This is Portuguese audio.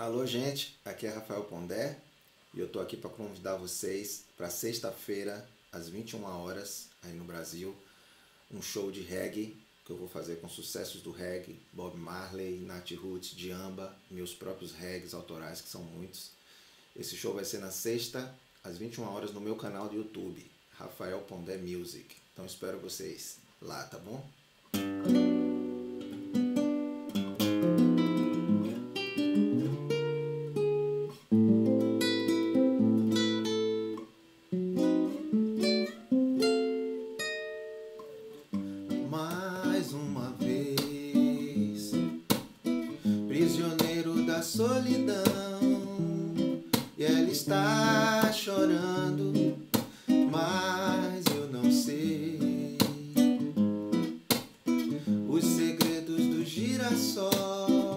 Alô, gente, aqui é Rafael Pondé e eu tô aqui para convidar vocês para sexta-feira, às 21 horas, aí no Brasil, um show de reggae que eu vou fazer com sucessos do reggae, Bob Marley, Nat Roots, Diamba, meus próprios reggaes autorais, que são muitos. Esse show vai ser na sexta, às 21 horas, no meu canal do YouTube, Rafael Pondé Music. Então espero vocês lá, tá bom? prisioneiro da solidão. E ela está chorando, mas eu não sei os segredos do girassol.